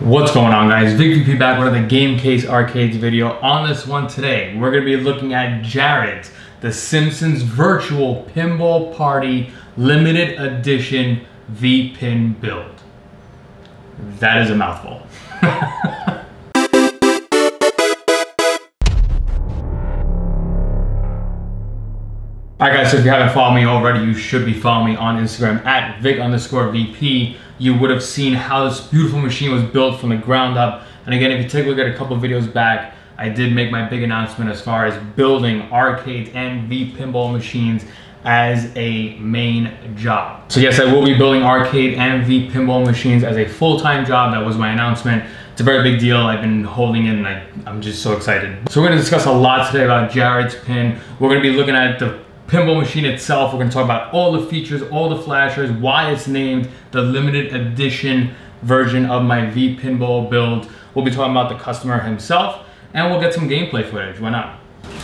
What's going on guys? Vic VP back with another Game Case Arcades video. On this one today, we're going to be looking at Jared's The Simpsons Virtual Pinball Party Limited Edition V-Pin build. That is a mouthful. Alright guys, so if you haven't followed me already, you should be following me on Instagram at Vic underscore VP. You would have seen how this beautiful machine was built from the ground up. And again, if you take a look at a couple videos back, I did make my big announcement as far as building arcades and V pinball machines as a main job. So yes, I will be building arcade and V pinball machines as a full-time job. That was my announcement. It's a very big deal. I've been holding it and I, I'm just so excited. So we're gonna discuss a lot today about Jared's pin. We're gonna be looking at the pinball machine itself. We're gonna talk about all the features, all the flashers, why it's named the limited edition version of my V pinball build. We'll be talking about the customer himself and we'll get some gameplay footage, why not?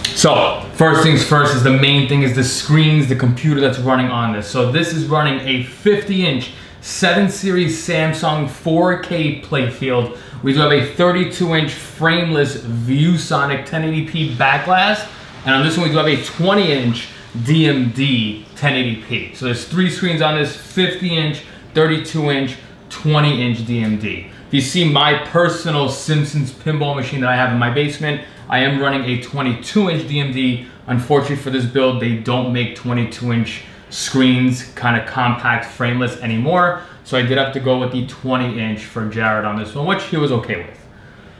So, first things first is the main thing is the screens, the computer that's running on this. So this is running a 50 inch 7 series Samsung 4K playfield. We do have a 32 inch frameless ViewSonic 1080p back glass. And on this one we do have a 20 inch DMD 1080p. So there's three screens on this, 50 inch, 32 inch, 20 inch DMD. If you see my personal Simpsons pinball machine that I have in my basement, I am running a 22 inch DMD. Unfortunately for this build, they don't make 22 inch screens, kind of compact, frameless anymore. So I did have to go with the 20 inch for Jared on this one, which he was okay with.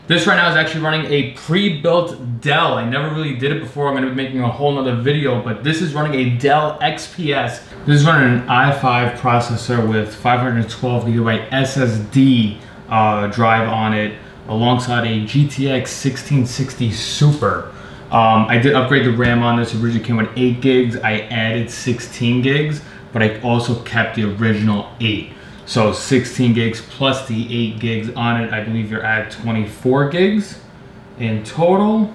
This right now is actually running a pre-built Dell. I never really did it before. I'm gonna be making a whole nother video, but this is running a Dell XPS. This is running an i5 processor with 512 gigabyte SSD uh, drive on it, alongside a GTX 1660 Super. Um, I did upgrade the RAM on this. It originally came with 8 gigs. I added 16 gigs, but I also kept the original 8. So 16 gigs plus the 8 gigs on it, I believe you're at 24 gigs in total.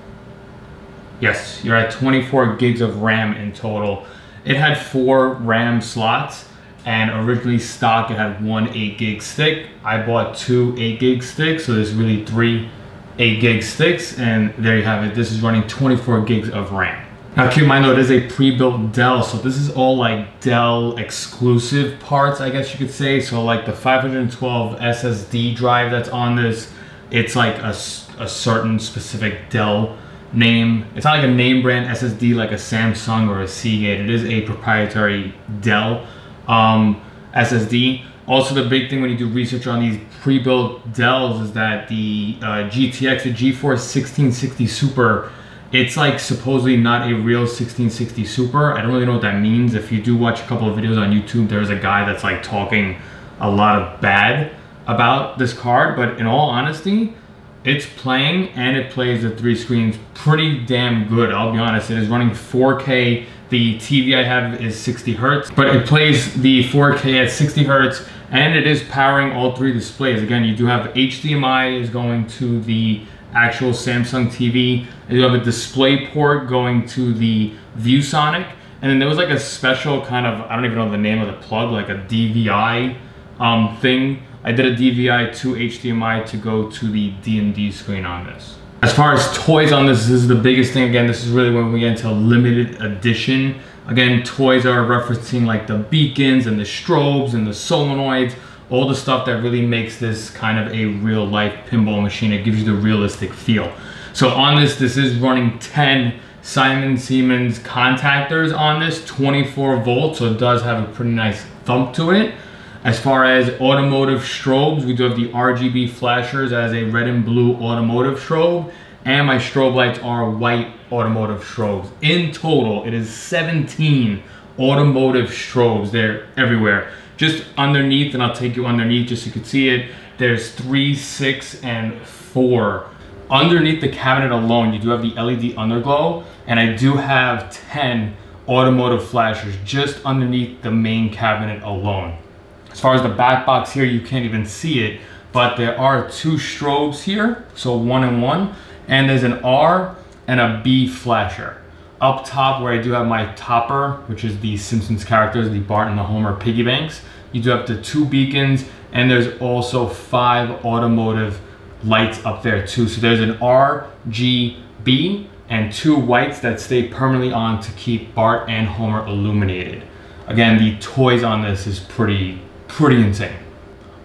Yes, you're at 24 gigs of RAM in total. It had four RAM slots and originally stock it had one 8 gig stick. I bought two 8 gig sticks, so there's really three 8 gig sticks and there you have it. This is running 24 gigs of RAM. Now keep in mind though, it is a pre-built Dell, so this is all like Dell exclusive parts, I guess you could say. So like the 512 SSD drive that's on this, it's like a, a certain specific Dell name. It's not like a name brand SSD like a Samsung or a Seagate. It is a proprietary Dell um, SSD. Also, the big thing when you do research on these pre-built Dells is that the uh, GTX, the GeForce 1660 Super it's like supposedly not a real 1660 Super. I don't really know what that means. If you do watch a couple of videos on YouTube, there's a guy that's like talking a lot of bad about this card, but in all honesty, it's playing and it plays the three screens pretty damn good. I'll be honest, it is running 4K. The TV I have is 60 Hertz, but it plays the 4K at 60 Hertz and it is powering all three displays. Again, you do have HDMI is going to the actual Samsung TV. You have a display port going to the ViewSonic. And then there was like a special kind of, I don't even know the name of the plug, like a DVI um, thing. I did a DVI to HDMI to go to the DMD screen on this. As far as toys on this, this is the biggest thing. Again, this is really when we get into limited edition. Again, toys are referencing like the beacons and the strobes and the solenoids all the stuff that really makes this kind of a real life pinball machine. It gives you the realistic feel. So on this, this is running 10 Simon Siemens contactors on this, 24 volts, so it does have a pretty nice thump to it. As far as automotive strobes, we do have the RGB flashers as a red and blue automotive strobe, and my strobe lights are white automotive strobes. In total, it is 17 automotive strobes. They're everywhere just underneath, and I'll take you underneath just so you can see it, there's three, six, and four. Underneath the cabinet alone, you do have the LED underglow, and I do have 10 automotive flashers just underneath the main cabinet alone. As far as the back box here, you can't even see it, but there are two strobes here, so one and one, and there's an R and a B flasher. Up top where I do have my topper, which is the Simpsons characters, the Bart and the Homer piggy banks, you do have the two beacons And there's also five automotive lights up there too. So there's an RGB and two whites that stay permanently on to keep Bart and Homer illuminated. Again, the toys on this is pretty, pretty insane.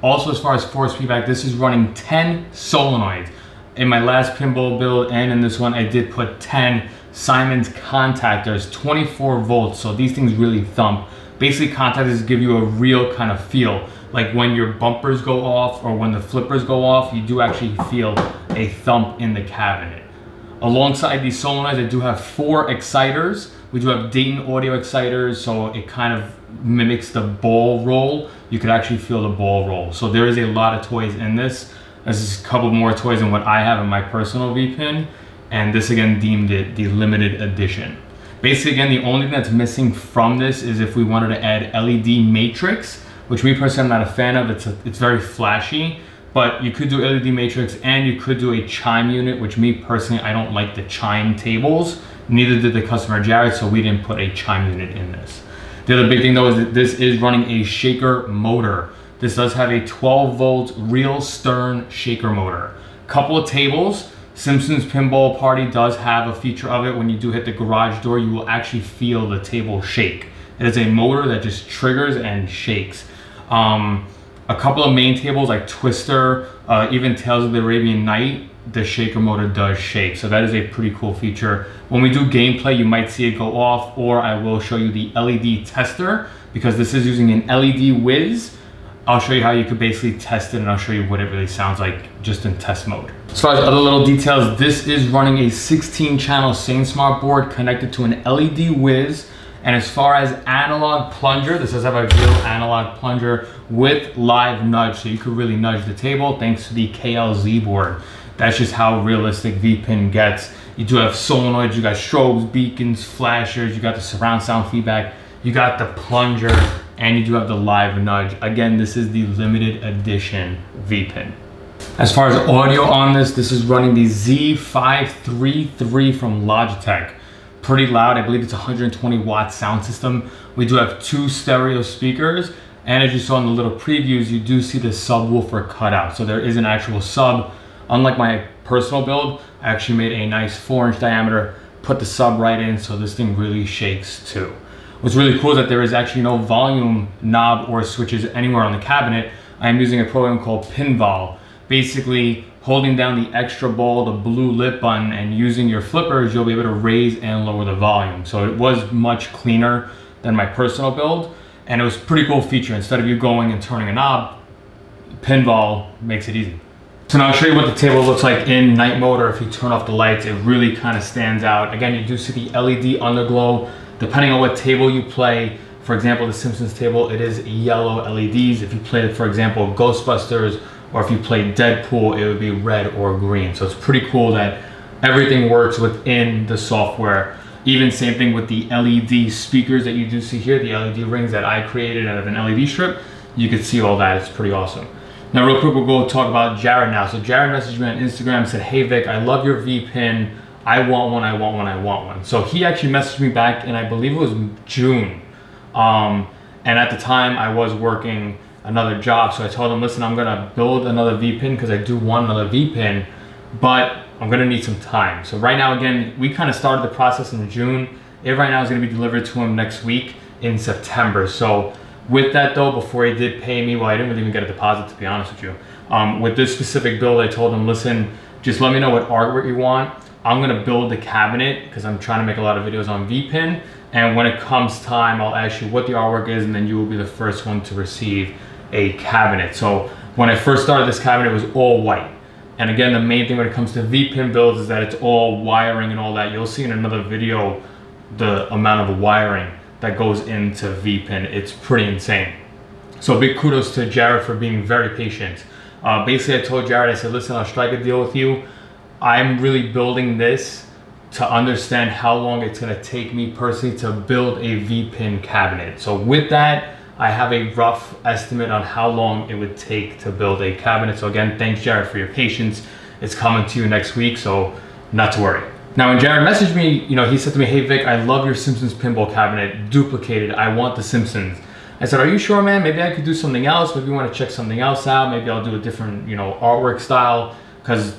Also, as far as force feedback, this is running 10 solenoids. In my last pinball build and in this one, I did put 10 Siemens contactors, 24 volts. So these things really thump. Basically, contactors give you a real kind of feel. Like when your bumpers go off or when the flippers go off, you do actually feel a thump in the cabinet. Alongside these solenoids, I do have four exciters. We do have Dayton audio exciters, so it kind of mimics the ball roll. You could actually feel the ball roll. So there is a lot of toys in this. This is a couple more toys than what I have in my personal V-Pin. And this again deemed it the limited edition. Basically, again, the only thing that's missing from this is if we wanted to add LED matrix, which me personally I'm not a fan of. It's, a, it's very flashy but you could do LED matrix and you could do a chime unit, which me personally, I don't like the chime tables. Neither did the customer Jared, so we didn't put a chime unit in this. The other big thing though is that this is running a shaker motor. This does have a 12 volt real Stern shaker motor. Couple of tables, Simpsons Pinball Party does have a feature of it. When you do hit the garage door, you will actually feel the table shake. It is a motor that just triggers and shakes. Um, a couple of main tables like Twister, uh, even Tales of the Arabian Night, the shaker motor does shake. So that is a pretty cool feature. When we do gameplay, you might see it go off or I will show you the LED tester because this is using an LedWiz. I'll show you how you could basically test it and I'll show you what it really sounds like just in test mode. As far as other little details, this is running a 16 channel SainSmart board connected to an LED whiz and as far as analog plunger, this does have a real analog plunger with live nudge. So you could really nudge the table thanks to the KLZ board. That's just how realistic V-Pin gets. You do have solenoids, you got strobes, beacons, flashers, you got the surround sound feedback, you got the plunger, and you do have the live nudge. Again, this is the limited edition V-Pin. As far as audio on this, this is running the Z533 from Logitech pretty loud. I believe it's 120 watt sound system. We do have two stereo speakers. And as you saw in the little previews, you do see the subwoofer cutout. So there is an actual sub. Unlike my personal build, I actually made a nice four inch diameter, put the sub right in so this thing really shakes too. What's really cool is that there is actually no volume knob or switches anywhere on the cabinet. I am using a program called Pinvol. Basically, holding down the extra ball, the blue lip button, and using your flippers, you'll be able to raise and lower the volume. So it was much cleaner than my personal build, and it was pretty cool feature. Instead of you going and turning a knob, Pinvol makes it easy. So now I'll show you what the table looks like in night mode or if you turn off the lights, it really kind of stands out. Again, you do see the LED underglow. Depending on what table you play, for example, the Simpsons table, it is yellow LEDs. If you play, for example, Ghostbusters or if you play Deadpool, it would be red or green. So it's pretty cool that everything works within the software. Even same thing with the LED speakers that you do see here, the LED rings that I created out of an LED strip. You can see all that, it's pretty awesome. Now real quick, we'll go talk about Jared now. So Jared messaged me on Instagram, said, hey Vic, I love your V-Pin. I want one, I want one, I want one. So he actually messaged me back and I believe it was June. Um, and at the time I was working another job. So I told him, listen, I'm gonna build another V-pin because I do want another V-pin, but I'm gonna need some time. So right now, again, we kind of started the process in June. It right now is gonna be delivered to him next week in September. So with that though, before he did pay me, well, I didn't really even get a deposit to be honest with you. Um, with this specific build, I told him, listen, just let me know what artwork you want. I'm gonna build the cabinet because I'm trying to make a lot of videos on V-pin. And when it comes time, I'll ask you what the artwork is and then you will be the first one to receive a cabinet. So when I first started this cabinet, it was all white. And again, the main thing when it comes to V-pin builds is that it's all wiring and all that. You'll see in another video the amount of wiring that goes into V-pin. It's pretty insane. So big kudos to Jared for being very patient. Uh, basically, I told Jared, I said, listen, I'll strike a deal with you. I'm really building this to understand how long it's gonna take me personally to build a V-pin cabinet. So with that, I have a rough estimate on how long it would take to build a cabinet. So again, thanks Jared for your patience. It's coming to you next week, so not to worry. Now when Jared messaged me, you know, he said to me, hey Vic, I love your Simpsons pinball cabinet, duplicated, I want the Simpsons. I said, are you sure, man? Maybe I could do something else. Maybe you want to check something else out. Maybe I'll do a different, you know, artwork style. Because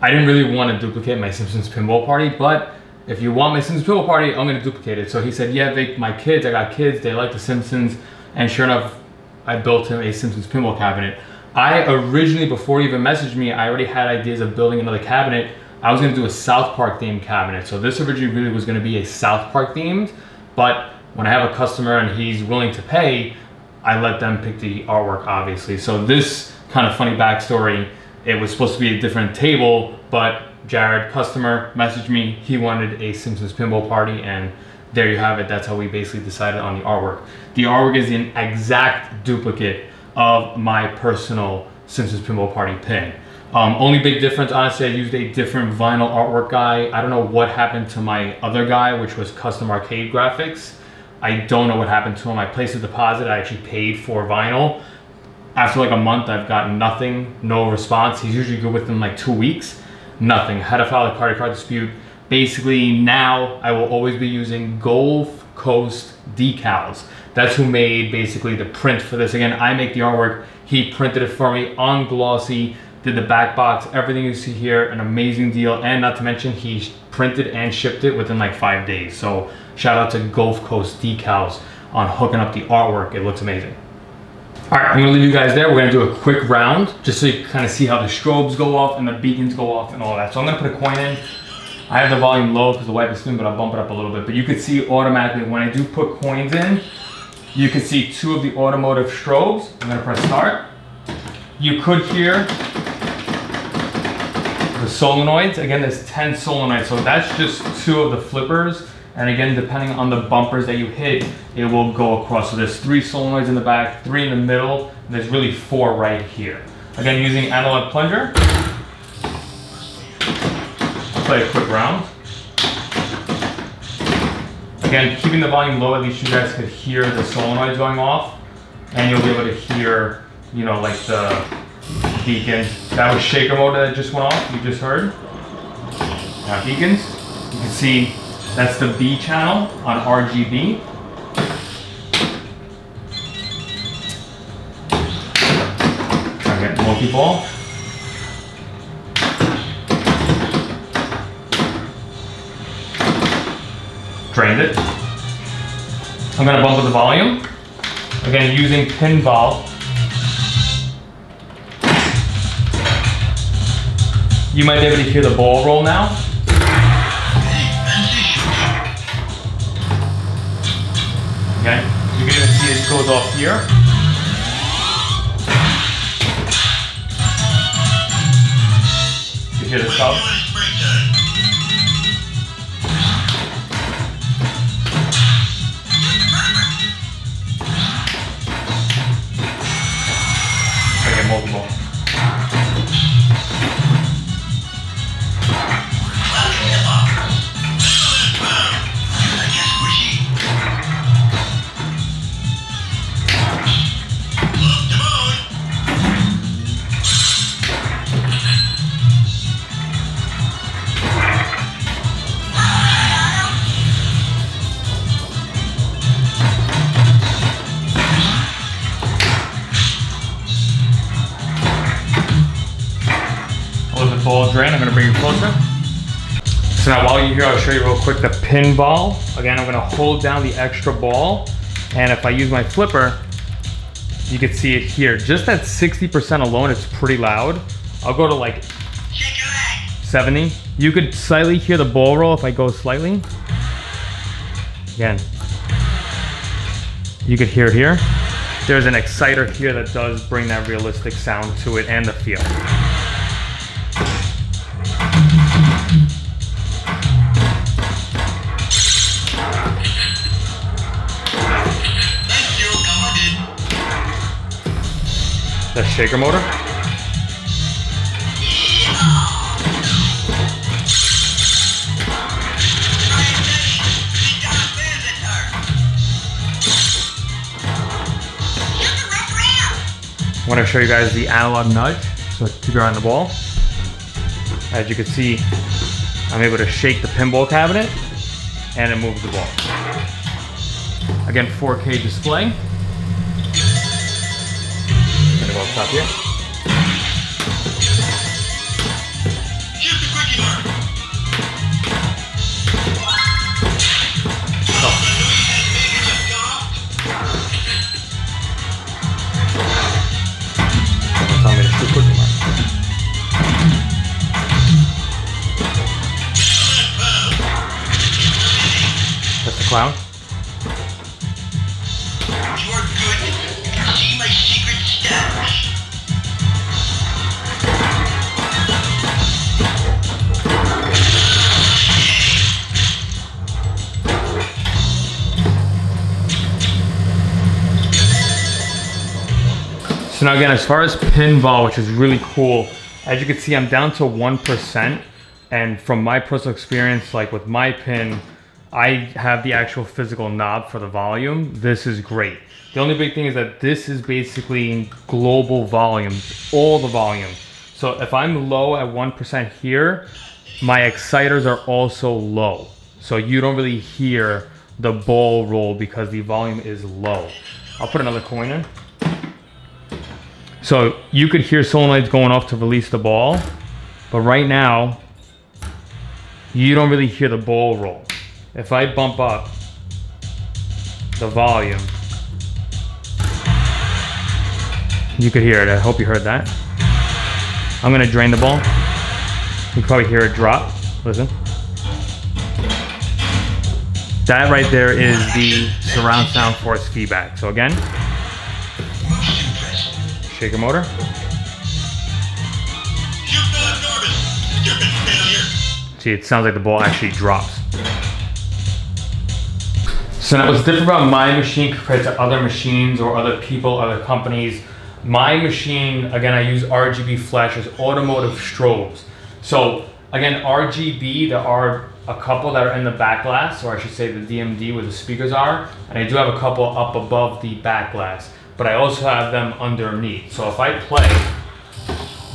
I didn't really want to duplicate my Simpsons pinball party, but if you want my Simpsons pinball party, I'm going to duplicate it. So he said, yeah, my kids, I got kids, they like the Simpsons. And sure enough, I built him a Simpsons pinball cabinet. I originally, before he even messaged me, I already had ideas of building another cabinet. I was gonna do a South Park themed cabinet. So this originally really was gonna be a South Park themed, but when I have a customer and he's willing to pay, I let them pick the artwork, obviously. So this kind of funny backstory, it was supposed to be a different table, but Jared, customer, messaged me. He wanted a Simpsons pinball party, and there you have it. That's how we basically decided on the artwork. The artwork is an exact duplicate of my personal Simpsons Pinball Party pin. Um, only big difference, honestly, I used a different vinyl artwork guy. I don't know what happened to my other guy, which was Custom Arcade Graphics. I don't know what happened to him. I placed a deposit, I actually paid for vinyl. After like a month, I've gotten nothing, no response. He's usually good within like two weeks. Nothing. Had to file a credit card dispute. Basically, now I will always be using Gulf Coast decals. That's who made basically the print for this. Again, I make the artwork. He printed it for me on glossy, did the back box, everything you see here, an amazing deal. And not to mention, he printed and shipped it within like five days. So shout out to Gulf Coast Decals on hooking up the artwork. It looks amazing. All right, I'm gonna leave you guys there. We're gonna do a quick round just so you kind of see how the strobes go off and the beacons go off and all that. So I'm gonna put a coin in. I have the volume low because the wipe is spinning, but I'll bump it up a little bit. But you can see automatically when I do put coins in, you can see two of the automotive strobes. I'm gonna press start. You could hear the solenoids. Again, there's 10 solenoids, so that's just two of the flippers. And again, depending on the bumpers that you hit, it will go across. So there's three solenoids in the back, three in the middle, and there's really four right here. Again, using analog plunger, play a quick round. Again, keeping the volume low, at least you guys could hear the solenoids going off, and you'll be able to hear, you know, like the beacon. That was shaker mode that just went off, you just heard. Now beacons, you can see that's the B channel on RGB. To get multi-ball. Drained it. I'm gonna bump up the volume. Again, using Pinvol. You might be able to hear the ball roll now. Okay, you're gonna see it goes off here. You hear the sub. Get multiple. Show you real quick the Pinvol. Again, I'm gonna hold down the extra ball. And if I use my flipper, you can see it here. Just at 60% alone, it's pretty loud. I'll go to like 70. You could slightly hear the ball roll if I go slightly. Again, you could hear it here. There's an exciter here that does bring that realistic sound to it and the feel. Shaker motor. I want to show you guys the analog nudge, so keep eye on the ball. As you can see, I'm able to shake the pinball cabinet and it moves the ball. Again, 4K display. Quick mark. That's the clown. Now again, as far as Pinvol, which is really cool, as you can see, I'm down to 1%. And from my personal experience, like with my pin, I have the actual physical knob for the volume. This is great. The only big thing is that this is basically global volume, all the volume. So if I'm low at 1% here, my exciters are also low. So you don't really hear the ball roll because the volume is low. I'll put another coin in. So you could hear solenoids going off to release the ball, but right now, you don't really hear the ball roll. If I bump up the volume, you could hear it. I hope you heard that. I'm gonna drain the ball. You can probably hear it drop. Listen. That right there is the surround sound force feedback. So again. Shaker motor. Shoot Philip Norbin. Stupid failure. See, it sounds like the ball actually drops. So now what's different about my machine compared to other machines or other people, other companies, my machine, again, I use RGB flashes, automotive strobes. So again, RGB, there are a couple that are in the back glass, or I should say the DMD where the speakers are, and I do have a couple up above the back glass, but I also have them underneath. So if I play,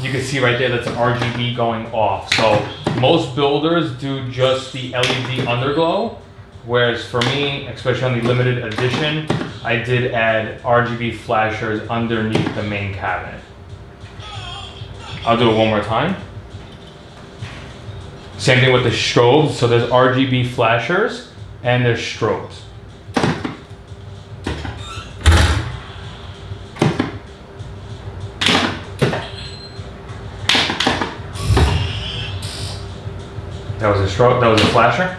you can see right there that's an RGB going off. So most builders do just the LED underglow, whereas for me, especially on the limited edition, I did add RGB flashers underneath the main cabinet. I'll do it one more time. Same thing with the strobes. So there's RGB flashers and there's strobes. That was a strobe. That was a flasher.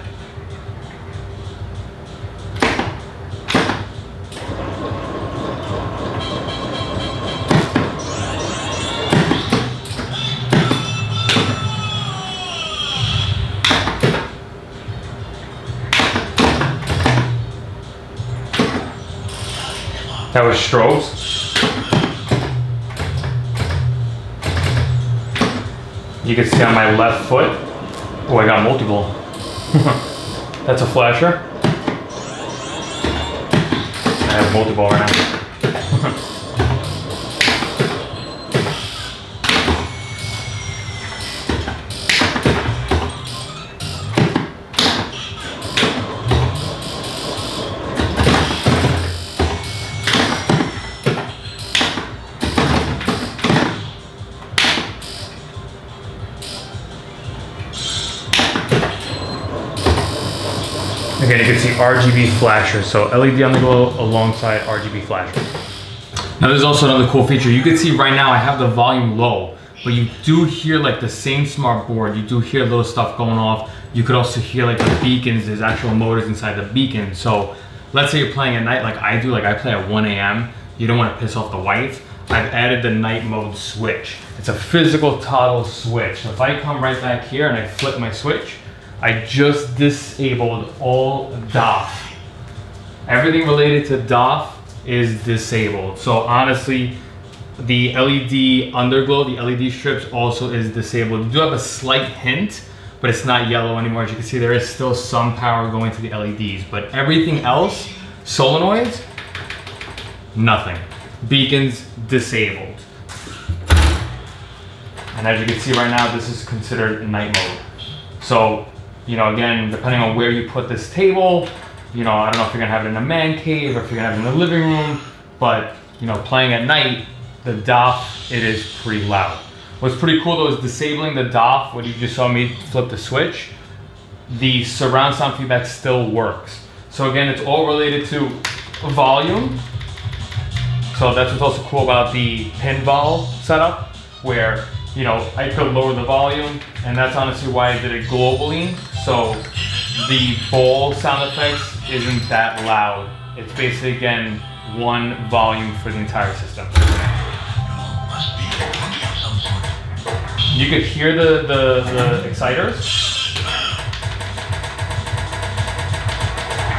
That was strobes. You can see on my left foot. Oh, I got multiple. That's a flasher. I have multiple right now. Again, you can see RGB flashers. So LED on the glow alongside RGB flashers. Now there's also another cool feature. You can see right now I have the volume low, but you do hear like the SainSmart board. You do hear little stuff going off. You could also hear like the beacons. There's actual motors inside the beacon. So let's say you're playing at night like I do, like I play at 1 a.m. You don't want to piss off the wife. I've added the night mode switch. It's a physical toggle switch. So if I come right back here and I flip my switch, I just disabled all DOF. Everything related to DOF is disabled. So honestly, the LED underglow, the LED strips also is disabled. You do have a slight hint, but it's not yellow anymore. As you can see, there is still some power going to the LEDs, but everything else, solenoids, nothing. Beacons disabled. And as you can see right now, this is considered night mode. So, you know, again, depending on where you put this table, you know, I don't know if you're gonna have it in a man cave or if you're gonna have it in the living room, but you know, playing at night, the DOF, it is pretty loud. What's pretty cool though is disabling the DOF, what you just saw me flip the switch, the surround sound feedback still works. So again, it's all related to volume. So that's what's also cool about the Pinvol setup, where you know I could lower the volume, and that's honestly why I did it globally. So the bowl sound effects isn't that loud. It's basically again one volume for the entire system. You could hear the, the, the exciters.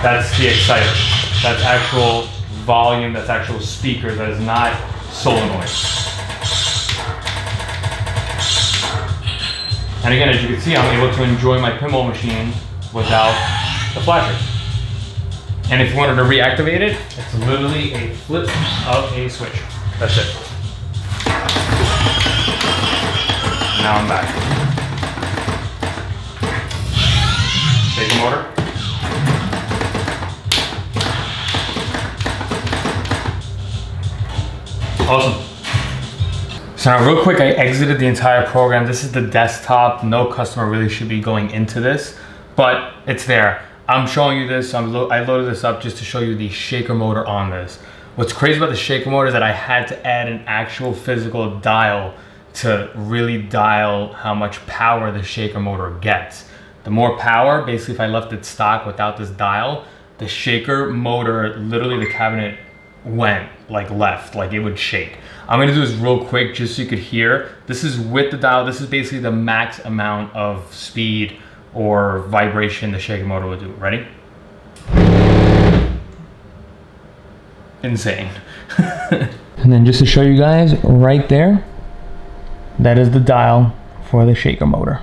That's the exciter. That's actual volume, that's actual speakers, that is not solenoid. And again, as you can see, I'm able to enjoy my pinball machine without the flashers. And if you wanted to reactivate it, it's literally a flip of a switch. That's it. Now I'm back. Shake motor. Awesome. So now real quick, I exited the entire program. This is the desktop. No customer really should be going into this, but it's there. I'm showing you this. Lo I loaded this up just to show you the shaker motor on this. What's crazy about the shaker motor is that I had to add an actual physical dial to really dial how much power the shaker motor gets. The more power, basically if I left it stock without this dial, the shaker motor, literally the cabinet went like left, like it would shake. I'm gonna do this real quick just so you could hear. This is with the dial, this is basically the max amount of speed or vibration the shaker motor will do. Ready? Insane. and then just to show you guys, right there, that is the dial for the shaker motor.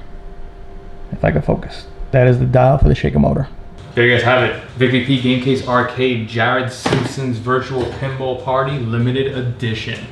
If I can focus. That is the dial for the shaker motor. There you guys have it. VicVP Game Case Arcade Jared Simpson's Virtual Pinball Party Limited Edition.